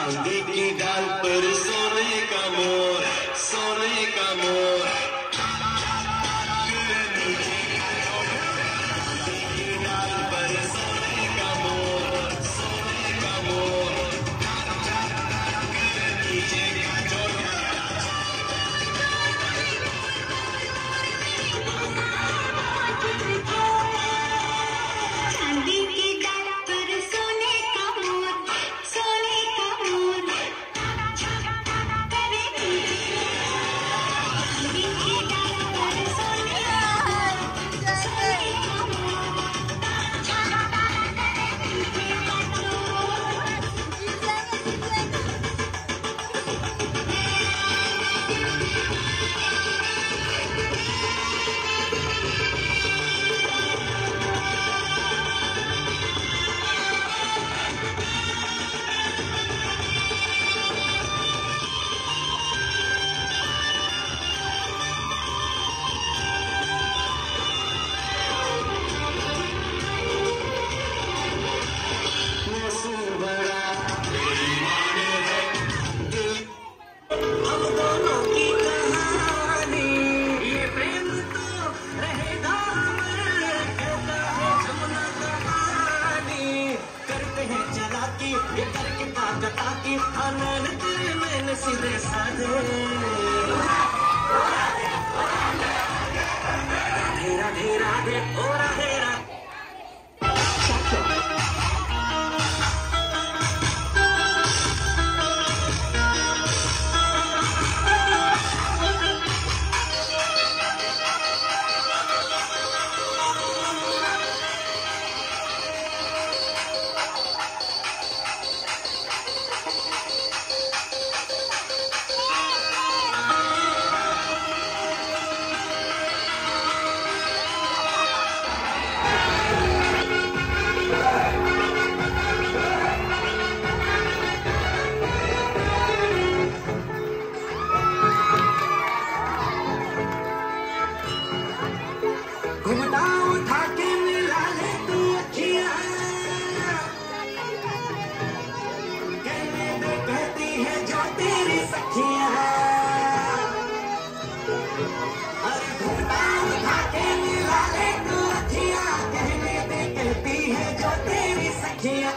चांदी की डाल पर सोने का मोर सोने का मोर as I do. तेरी सखियाँ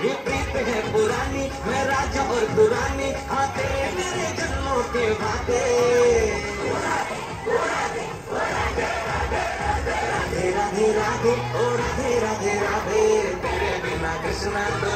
ये प्रीत है पुरानी मैं राजा और पुरानी आते मेरे जन्मों के बातें राधे राधे ओ राधे राधे राधे तेरे बिना कृष्णा तो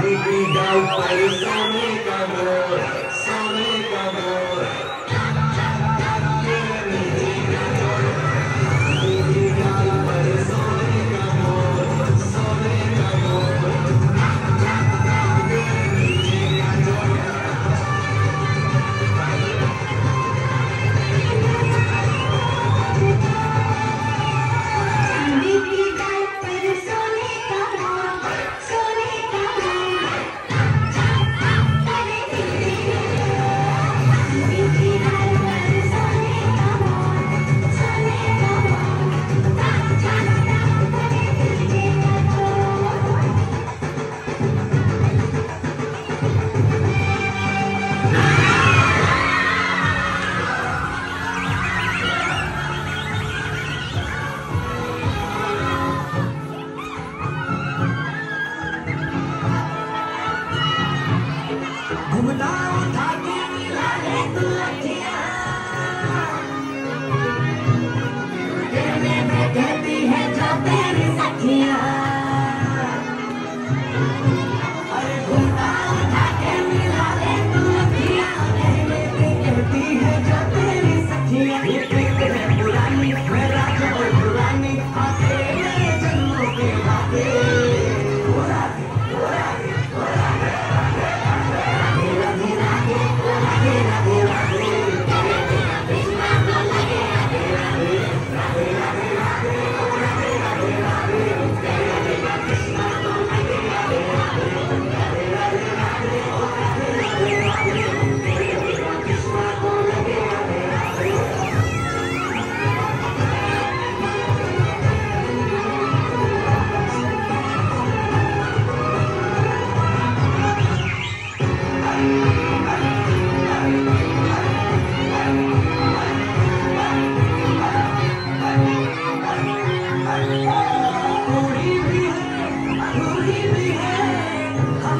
Dividam o país, amiga, amor.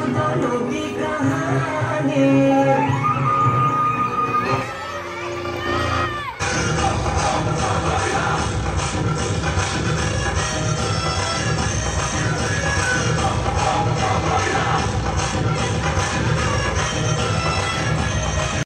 हम दोनों की कहानी